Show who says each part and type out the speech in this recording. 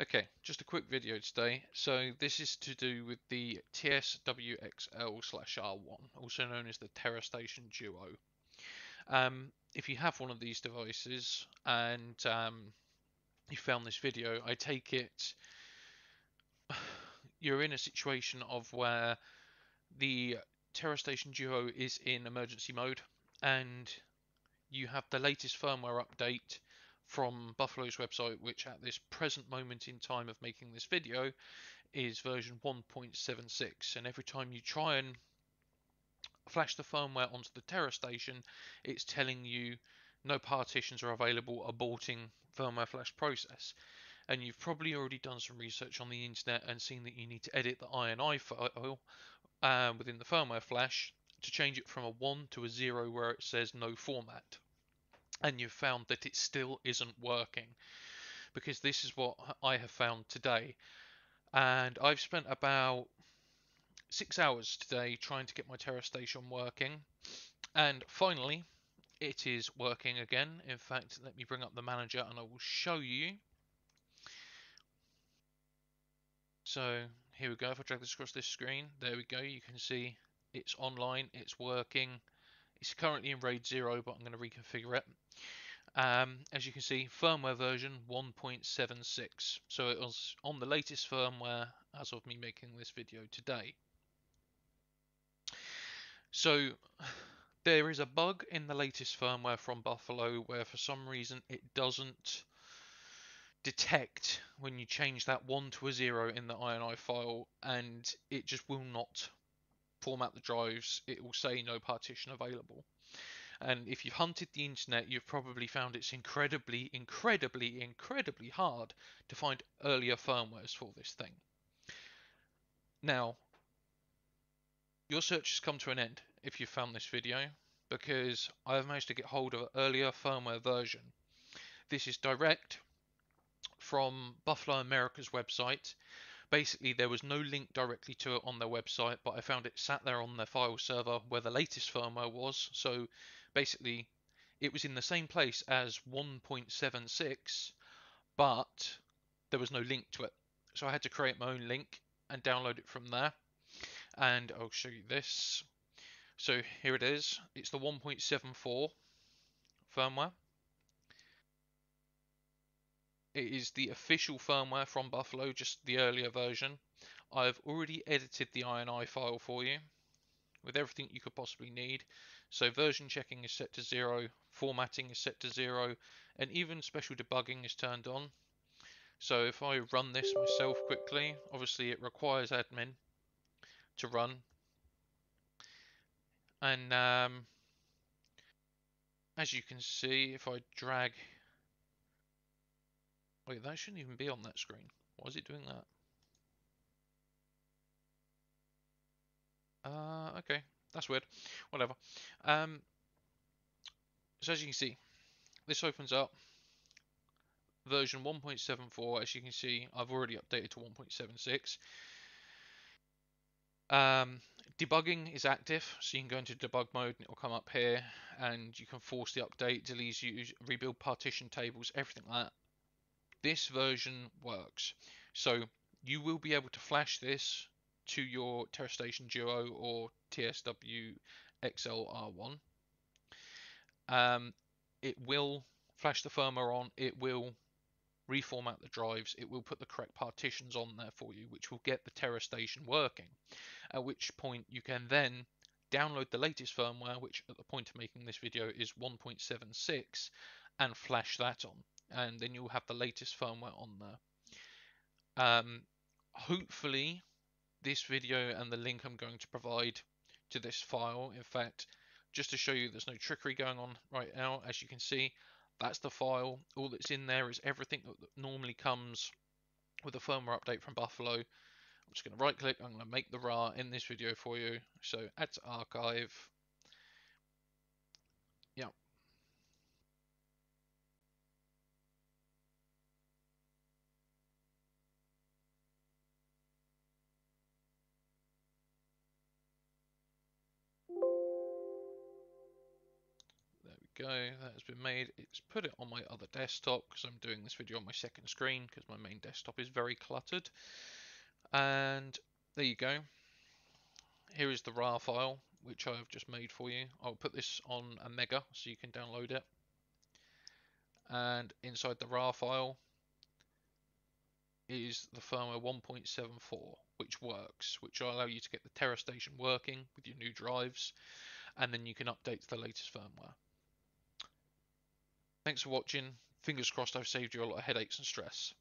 Speaker 1: Okay, just a quick video today. So this is to do with the TSWXL slash R1, also known as the TeraStation Duo. Um, if you have one of these devices and um, you found this video, I take it you're in a situation of where the TeraStation Duo is in emergency mode and you have the latest firmware update from Buffalo's website, which at this present moment in time of making this video is version 1.76. And every time you try and flash the firmware onto the TeraStation, it's telling you no partitions are available, aborting firmware flash process. And you've probably already done some research on the internet and seen that you need to edit the INI file uh, within the firmware flash to change it from a 1 to a 0 where it says no format and you've found that it still isn't working because this is what I have found today. And I've spent about six hours today trying to get my TeraStation working and finally it is working again. In fact let me bring up the manager and I will show you. So here we go. If I drag this across this screen there we go. You can see it's online it's working it's currently in RAID 0, but I'm going to reconfigure it. Um, as you can see, firmware version 1.76. So it was on the latest firmware as of me making this video today. So there is a bug in the latest firmware from Buffalo where for some reason it doesn't detect when you change that 1 to a 0 in the INI file and it just will not format the drives, it will say no partition available. And if you've hunted the internet, you've probably found it's incredibly, incredibly, incredibly hard to find earlier firmwares for this thing. Now, your search has come to an end if you found this video, because I've managed to get hold of an earlier firmware version. This is direct from Buffalo America's website, basically there was no link directly to it on their website, but I found it sat there on their file server where the latest firmware was. So basically, it was in the same place as 1.76, but there was no link to it. So I had to create my own link and download it from there. And I'll show you this. So here it is. It's the 1.74 firmware. It is the official firmware from Buffalo, just the earlier version. I've already edited the INI file for you with everything you could possibly need. So version checking is set to zero, formatting is set to zero, and even special debugging is turned on. So if I run this myself quickly, obviously it requires admin to run. And um, as you can see, if I drag Wait, that shouldn't even be on that screen. Why is it doing that? Uh, okay, that's weird. Whatever. Um, so as you can see, this opens up version 1.74. As you can see, I've already updated to 1.76. Um, debugging is active, so you can go into debug mode and it will come up here, and you can force the update, delete, use, rebuild partition tables, everything like that this version works. So you will be able to flash this to your TeraStation Duo or TSW XLR1. Um, it will flash the firmware on, it will reformat the drives, it will put the correct partitions on there for you, which will get the TeraStation working. At which point you can then download the latest firmware, which at the point of making this video is 1.76, and flash that on and then you'll have the latest firmware on there. Um, hopefully, this video and the link I'm going to provide to this file, in fact, just to show you there's no trickery going on right now, as you can see, that's the file. All that's in there is everything that normally comes with a firmware update from Buffalo. I'm just going to right click, I'm going to make the RAR in this video for you. So add to archive, go. That has been made. It's put it on my other desktop because I'm doing this video on my second screen because my main desktop is very cluttered. And there you go. Here is the RAR file, which I've just made for you. I'll put this on a Mega so you can download it. And inside the RAR file is the firmware 1.74, which works, which will allow you to get the TeraStation working with your new drives, and then you can update to the latest firmware. Thanks for watching. Fingers crossed I've saved you a lot of headaches and stress.